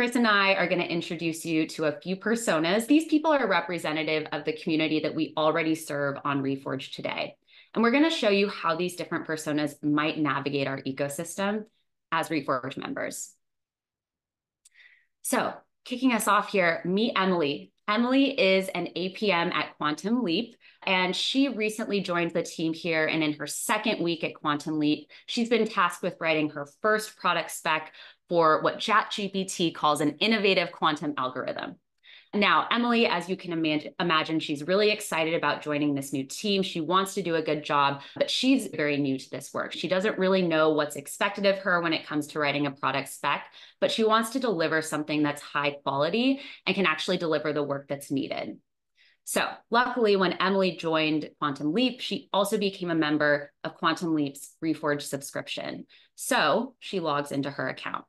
Chris and I are going to introduce you to a few personas. These people are representative of the community that we already serve on Reforge today. And we're going to show you how these different personas might navigate our ecosystem as Reforge members. So kicking us off here, meet Emily. Emily is an APM at Quantum Leap, and she recently joined the team here. And in her second week at Quantum Leap, she's been tasked with writing her first product spec for what ChatGPT calls an innovative quantum algorithm. Now, Emily, as you can imagine, imagine, she's really excited about joining this new team. She wants to do a good job, but she's very new to this work. She doesn't really know what's expected of her when it comes to writing a product spec, but she wants to deliver something that's high quality and can actually deliver the work that's needed. So luckily, when Emily joined Quantum Leap, she also became a member of Quantum Leap's Reforge subscription. So she logs into her account.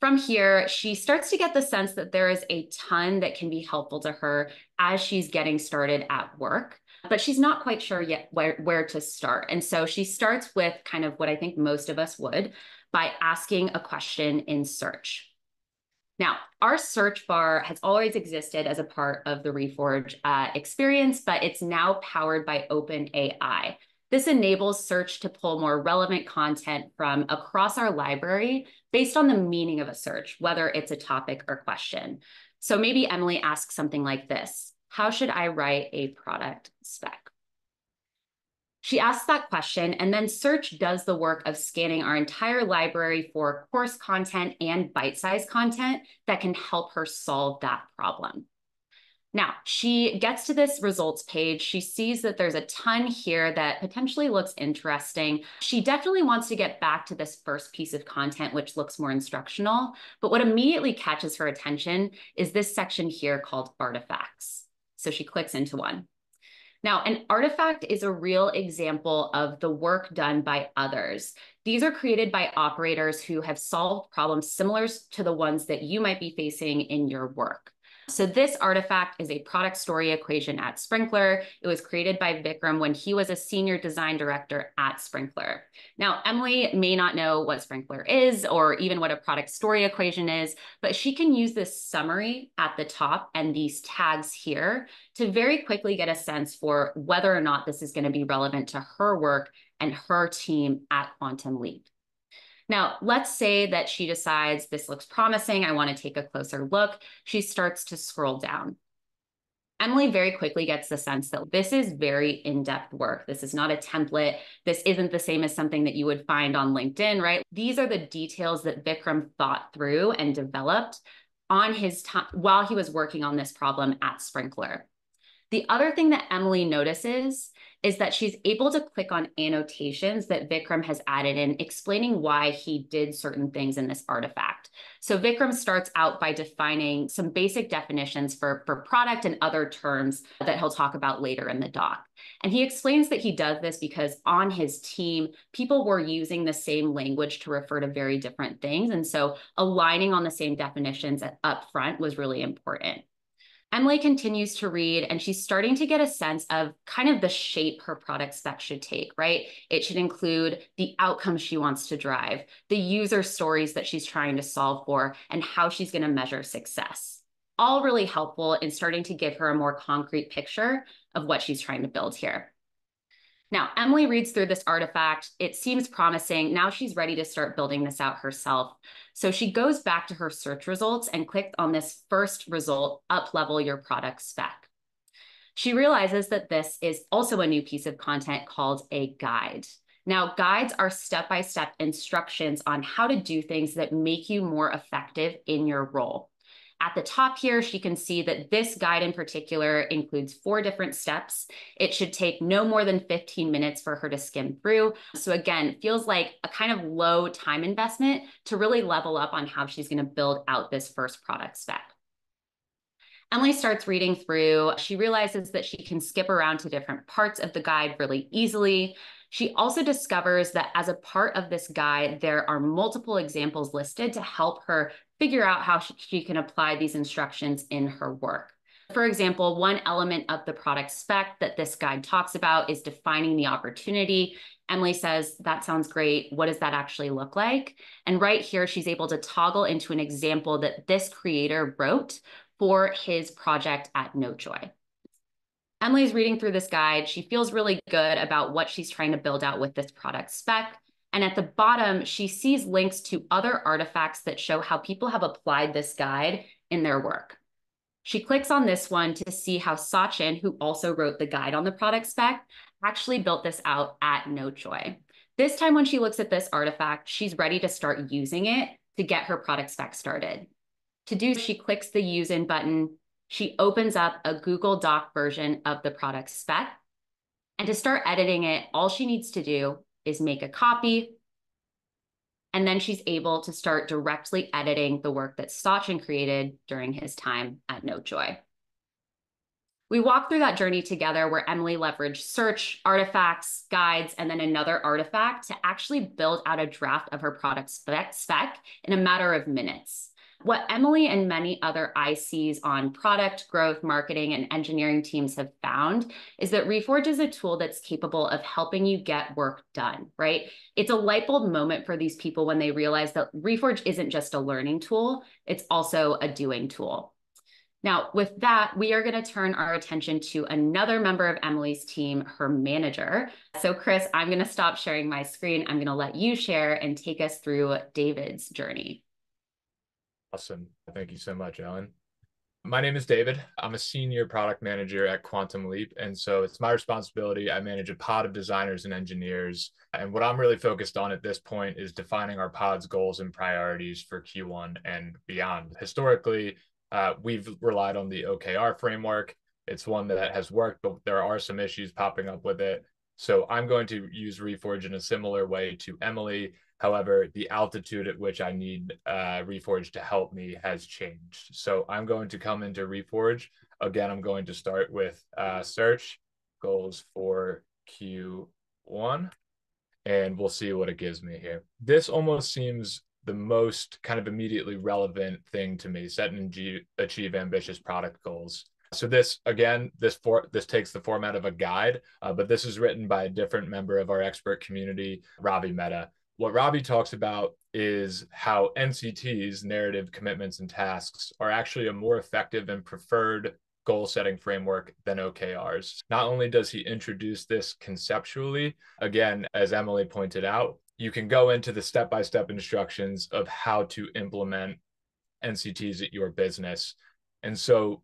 From here, she starts to get the sense that there is a ton that can be helpful to her as she's getting started at work, but she's not quite sure yet where, where to start. And so she starts with kind of what I think most of us would by asking a question in search. Now, our search bar has always existed as a part of the Reforge uh, experience, but it's now powered by OpenAI. This enables search to pull more relevant content from across our library based on the meaning of a search, whether it's a topic or question. So maybe Emily asks something like this, how should I write a product spec? She asks that question and then search does the work of scanning our entire library for course content and bite-sized content that can help her solve that problem. Now, she gets to this results page. She sees that there's a ton here that potentially looks interesting. She definitely wants to get back to this first piece of content, which looks more instructional. But what immediately catches her attention is this section here called artifacts. So she clicks into one. Now, an artifact is a real example of the work done by others. These are created by operators who have solved problems similar to the ones that you might be facing in your work. So this artifact is a product story equation at Sprinklr. It was created by Vikram when he was a senior design director at Sprinklr. Now, Emily may not know what Sprinklr is or even what a product story equation is, but she can use this summary at the top and these tags here to very quickly get a sense for whether or not this is going to be relevant to her work and her team at Quantum Leap. Now, let's say that she decides this looks promising. I want to take a closer look. She starts to scroll down. Emily very quickly gets the sense that this is very in-depth work. This is not a template. This isn't the same as something that you would find on LinkedIn, right? These are the details that Vikram thought through and developed on his time while he was working on this problem at Sprinklr. The other thing that Emily notices is that she's able to click on annotations that Vikram has added in explaining why he did certain things in this artifact. So Vikram starts out by defining some basic definitions for, for product and other terms that he'll talk about later in the doc. And he explains that he does this because on his team, people were using the same language to refer to very different things. And so aligning on the same definitions up front was really important. Emily continues to read and she's starting to get a sense of kind of the shape her product spec should take, right? It should include the outcomes she wants to drive, the user stories that she's trying to solve for, and how she's going to measure success. All really helpful in starting to give her a more concrete picture of what she's trying to build here. Now, Emily reads through this artifact. It seems promising. Now she's ready to start building this out herself. So she goes back to her search results and clicked on this first result, up level your product spec. She realizes that this is also a new piece of content called a guide. Now, guides are step-by-step -step instructions on how to do things that make you more effective in your role. At the top here, she can see that this guide in particular includes four different steps. It should take no more than 15 minutes for her to skim through. So again, feels like a kind of low time investment to really level up on how she's gonna build out this first product spec. Emily starts reading through. She realizes that she can skip around to different parts of the guide really easily. She also discovers that as a part of this guide, there are multiple examples listed to help her figure out how she can apply these instructions in her work. For example, one element of the product spec that this guide talks about is defining the opportunity. Emily says, That sounds great. What does that actually look like? And right here, she's able to toggle into an example that this creator wrote for his project at NoteJoy. Emily's reading through this guide. She feels really good about what she's trying to build out with this product spec. And at the bottom, she sees links to other artifacts that show how people have applied this guide in their work. She clicks on this one to see how Sachin, who also wrote the guide on the product spec, actually built this out at NoteJoy. This time when she looks at this artifact, she's ready to start using it to get her product spec started. To do, she clicks the use in button. She opens up a Google Doc version of the product spec. And to start editing it, all she needs to do is make a copy, and then she's able to start directly editing the work that Sachin created during his time at NoteJoy. We walked through that journey together where Emily leveraged search, artifacts, guides, and then another artifact to actually build out a draft of her product spec, spec in a matter of minutes. What Emily and many other ICs on product growth, marketing, and engineering teams have found is that Reforge is a tool that's capable of helping you get work done, right? It's a light bulb moment for these people when they realize that Reforge isn't just a learning tool, it's also a doing tool. Now, with that, we are going to turn our attention to another member of Emily's team, her manager. So, Chris, I'm going to stop sharing my screen. I'm going to let you share and take us through David's journey. Awesome. Thank you so much, Ellen. My name is David. I'm a senior product manager at Quantum Leap. And so it's my responsibility. I manage a pod of designers and engineers. And what I'm really focused on at this point is defining our pod's goals and priorities for Q1 and beyond. Historically, uh, we've relied on the OKR framework. It's one that has worked, but there are some issues popping up with it. So I'm going to use Reforge in a similar way to Emily However, the altitude at which I need uh, Reforge to help me has changed. So I'm going to come into Reforge. Again, I'm going to start with uh, search goals for Q1, and we'll see what it gives me here. This almost seems the most kind of immediately relevant thing to me, set and achieve ambitious product goals. So this again, this for this takes the format of a guide, uh, but this is written by a different member of our expert community, Ravi Mehta what Ravi talks about is how NCTs, narrative commitments and tasks, are actually a more effective and preferred goal setting framework than OKRs. Not only does he introduce this conceptually, again, as Emily pointed out, you can go into the step by step instructions of how to implement NCTs at your business. And so,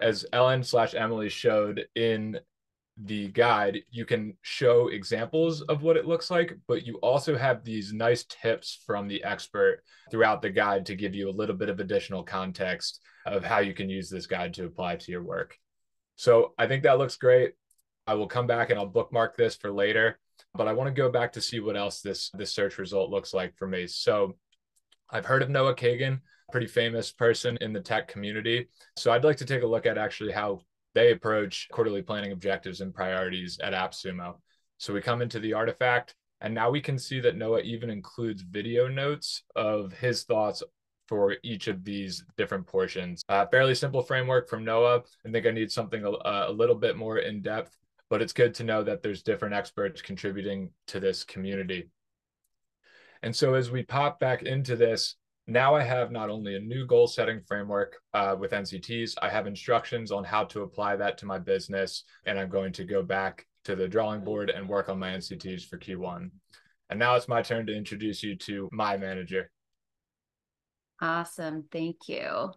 as Ellen slash Emily showed in the guide, you can show examples of what it looks like, but you also have these nice tips from the expert throughout the guide to give you a little bit of additional context of how you can use this guide to apply to your work. So I think that looks great. I will come back and I'll bookmark this for later, but I want to go back to see what else this this search result looks like for me. So I've heard of Noah Kagan, pretty famous person in the tech community. So I'd like to take a look at actually how they approach quarterly planning objectives and priorities at AppSumo. So we come into the artifact, and now we can see that Noah even includes video notes of his thoughts for each of these different portions. Uh, fairly simple framework from Noah. I think I need something a, a little bit more in depth, but it's good to know that there's different experts contributing to this community. And so as we pop back into this, now I have not only a new goal setting framework uh, with NCTs, I have instructions on how to apply that to my business. And I'm going to go back to the drawing board and work on my NCTs for Q1. And now it's my turn to introduce you to my manager. Awesome. Thank you.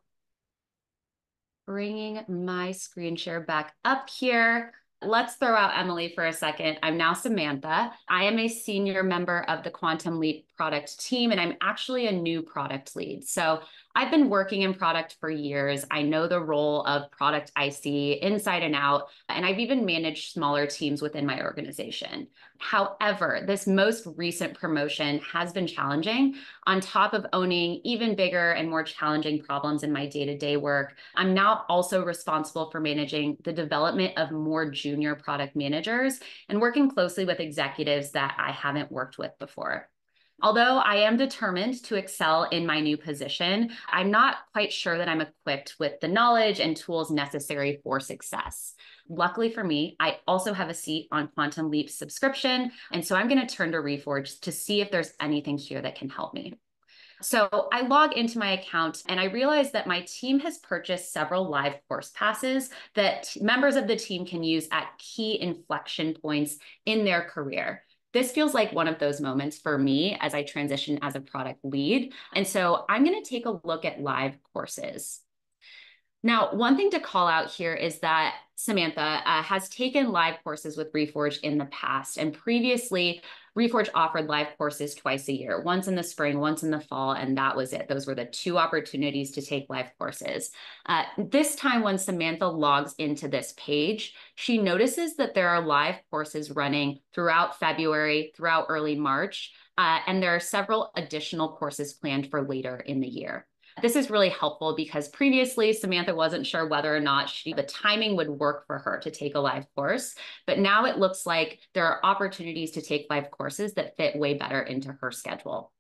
Bringing my screen share back up here. Let's throw out Emily for a second. I'm now Samantha. I am a senior member of the Quantum Leap product team, and I'm actually a new product lead. So I've been working in product for years. I know the role of product IC inside and out, and I've even managed smaller teams within my organization. However, this most recent promotion has been challenging. On top of owning even bigger and more challenging problems in my day to day work, I'm now also responsible for managing the development of more junior product managers and working closely with executives that I haven't worked with before. Although I am determined to excel in my new position, I'm not quite sure that I'm equipped with the knowledge and tools necessary for success. Luckily for me, I also have a seat on Quantum Leap's subscription. And so I'm going to turn to Reforge to see if there's anything here that can help me. So I log into my account and I realize that my team has purchased several live course passes that members of the team can use at key inflection points in their career. This feels like one of those moments for me as I transition as a product lead. And so I'm going to take a look at live courses. Now, one thing to call out here is that Samantha uh, has taken live courses with Reforge in the past, and previously, Reforge offered live courses twice a year, once in the spring, once in the fall, and that was it. Those were the two opportunities to take live courses. Uh, this time, when Samantha logs into this page, she notices that there are live courses running throughout February, throughout early March, uh, and there are several additional courses planned for later in the year. This is really helpful because previously Samantha wasn't sure whether or not she, the timing would work for her to take a live course, but now it looks like there are opportunities to take live courses that fit way better into her schedule.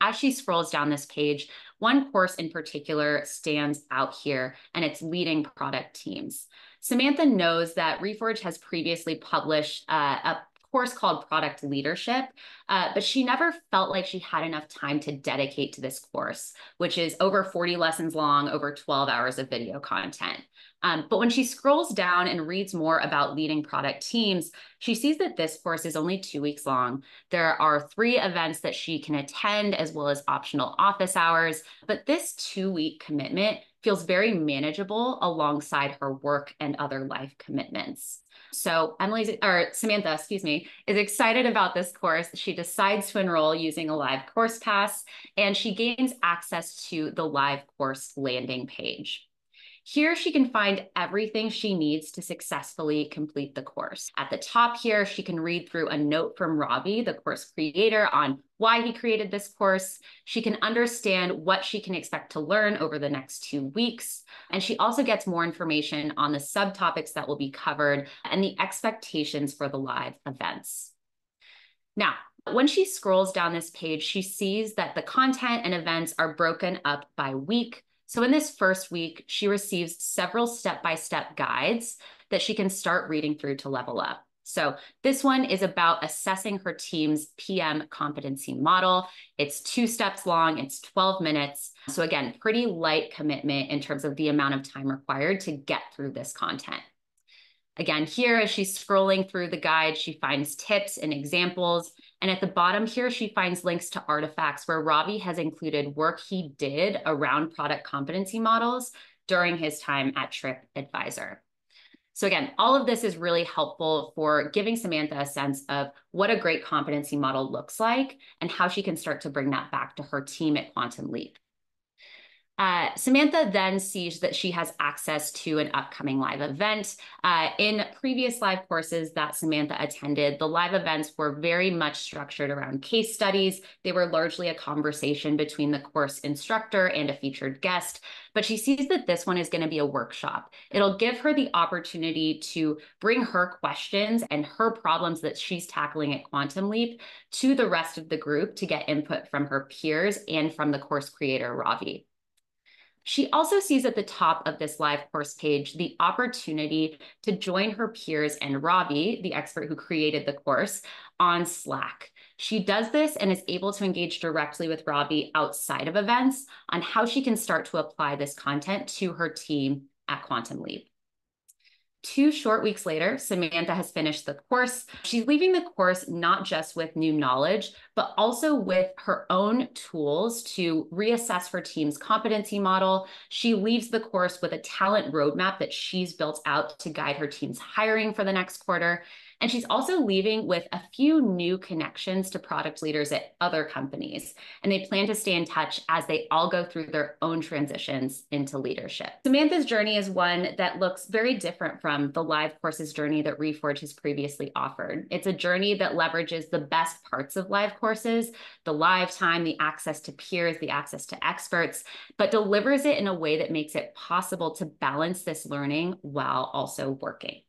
As she scrolls down this page, one course in particular stands out here, and it's leading product teams. Samantha knows that Reforge has previously published uh, a course called Product Leadership, uh, but she never felt like she had enough time to dedicate to this course, which is over 40 lessons long, over 12 hours of video content. Um, but when she scrolls down and reads more about leading product teams, she sees that this course is only two weeks long. There are three events that she can attend, as well as optional office hours. But this two week commitment feels very manageable alongside her work and other life commitments. So Emily's or Samantha, excuse me, is excited about this course. She decides to enroll using a live course pass and she gains access to the live course landing page. Here she can find everything she needs to successfully complete the course. At the top here, she can read through a note from Ravi, the course creator, on why he created this course. She can understand what she can expect to learn over the next two weeks. And she also gets more information on the subtopics that will be covered and the expectations for the live events. Now, when she scrolls down this page, she sees that the content and events are broken up by week, so in this first week, she receives several step-by-step guides that she can start reading through to level up. So this one is about assessing her team's PM competency model. It's two steps long, it's 12 minutes. So again, pretty light commitment in terms of the amount of time required to get through this content. Again, here as she's scrolling through the guide, she finds tips and examples. And at the bottom here, she finds links to artifacts where Ravi has included work he did around product competency models during his time at TripAdvisor. So again, all of this is really helpful for giving Samantha a sense of what a great competency model looks like and how she can start to bring that back to her team at Quantum Leap. Uh, Samantha then sees that she has access to an upcoming live event. Uh, in previous live courses that Samantha attended, the live events were very much structured around case studies. They were largely a conversation between the course instructor and a featured guest, but she sees that this one is going to be a workshop. It'll give her the opportunity to bring her questions and her problems that she's tackling at Quantum Leap to the rest of the group to get input from her peers and from the course creator, Ravi. She also sees at the top of this live course page the opportunity to join her peers and Ravi, the expert who created the course, on Slack. She does this and is able to engage directly with Ravi outside of events on how she can start to apply this content to her team at Quantum Leap. Two short weeks later, Samantha has finished the course. She's leaving the course not just with new knowledge, but also with her own tools to reassess her team's competency model. She leaves the course with a talent roadmap that she's built out to guide her team's hiring for the next quarter. And she's also leaving with a few new connections to product leaders at other companies. And they plan to stay in touch as they all go through their own transitions into leadership. Samantha's journey is one that looks very different from the live courses journey that Reforge has previously offered. It's a journey that leverages the best parts of live courses, the live time, the access to peers, the access to experts, but delivers it in a way that makes it possible to balance this learning while also working.